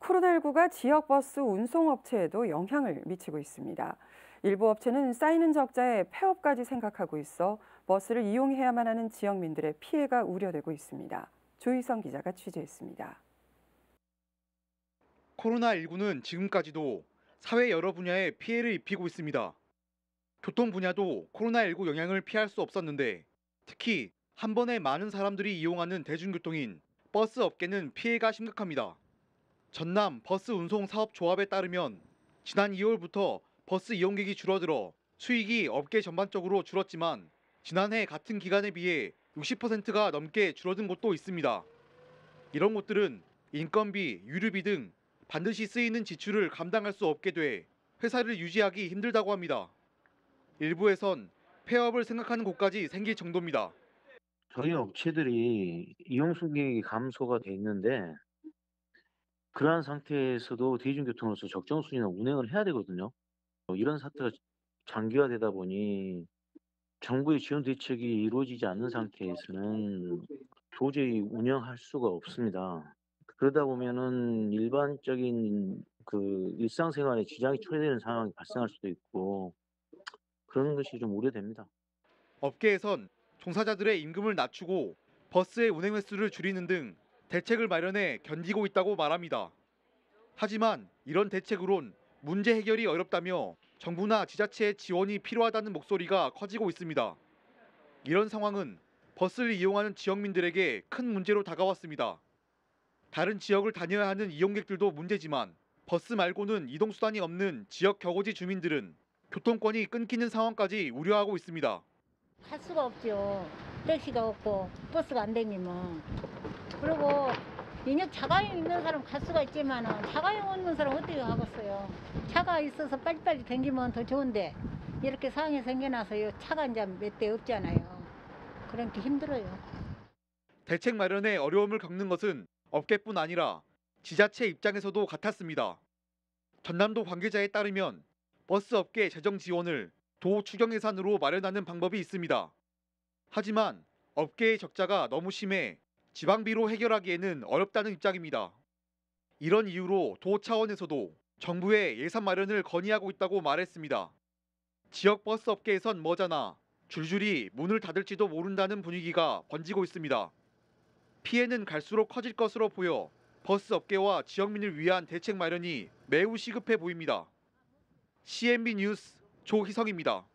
코로나19가 지역버스 운송업체에도 영향을 미치고 있습니다. 일부 업체는 쌓이는 적자에 폐업까지 생각하고 있어 버스를 이용해야만 하는 지역민들의 피해가 우려되고 있습니다. 조희성 기자가 취재했습니다. 코로나19는 지금까지도 사회 여러 분야에 피해를 입히고 있습니다. 교통 분야도 코로나19 영향을 피할 수 없었는데 특히 한 번에 많은 사람들이 이용하는 대중교통인 버스 업계는 피해가 심각합니다. 전남 버스 운송 사업 조합에 따르면 지난 2월부터 버스 이용객이 줄어들어 수익이 업계 전반적으로 줄었지만 지난해 같은 기간에 비해 60%가 넘게 줄어든 곳도 있습니다. 이런 곳들은 인건비, 유류비 등 반드시 쓰이는 지출을 감당할 수 없게 돼 회사를 유지하기 힘들다고 합니다. 일부에선 폐업을 생각하는 곳까지 생길 정도입니다. 저희 업체들이 이용 승객이 감소가 돼 있는데 그러한 상태에서도 대중교통으로서 적정 수준의 운행을 해야 되거든요. 이런 사태가 장기화되다 보니 정부의 지원 대책이 이루어지지 않는 상태에서는 도저히 운영할 수가 없습니다. 그러다 보면은 일반적인 그 일상생활에 지장이 초래되는 상황이 발생할 수도 있고 그런 것이 좀 우려됩니다. 업계에선 종사자들의 임금을 낮추고 버스의 운행 횟수를 줄이는 등 대책을 마련해 견디고 있다고 말합니다. 하지만 이런 대책으론 문제 해결이 어렵다며 정부나 지자체의 지원이 필요하다는 목소리가 커지고 있습니다. 이런 상황은 버스를 이용하는 지역민들에게 큰 문제로 다가왔습니다. 다른 지역을 다녀야 하는 이용객들도 문제지만 버스 말고는 이동수단이 없는 지역 격오지 주민들은 교통권이 끊기는 상황까지 우려하고 있습니다. 할 수가 없죠. 택시가 없고 버스가 안 다니면. 그리고 인력 자가용 있는 사람 갈 수가 있지만 자가용 없는 사람 어떻게 가겠어요. 차가 있어서 빨리빨리 댕기면 더 좋은데 이렇게 상황이 생겨나서요. 차가 이제 몇 대 없잖아요. 그러니까 힘들어요. 대책 마련에 어려움을 겪는 것은 업계뿐 아니라 지자체 입장에서도 같았습니다. 전남도 관계자에 따르면 버스 업계 재정 지원을 도 추경 예산으로 마련하는 방법이 있습니다. 하지만 업계의 적자가 너무 심해 지방비로 해결하기에는 어렵다는 입장입니다. 이런 이유로 도 차원에서도 정부에 예산 마련을 건의하고 있다고 말했습니다. 지역 버스 업계에선 머자나 줄줄이 문을 닫을지도 모른다는 분위기가 번지고 있습니다. 피해는 갈수록 커질 것으로 보여 버스 업계와 지역민을 위한 대책 마련이 매우 시급해 보입니다. CNB 뉴스 조희성입니다.